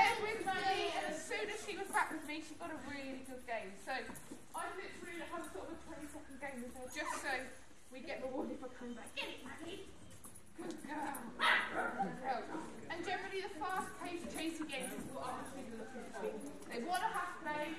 Bear with and as soon as she was back with me, she got a really good game. So I literally have sort of a 20 second game with her just so we get rewarded for coming back. Get it, Maggie. Good girl. And generally, the fast paced chasing games is what I'm looking for. They want to have play,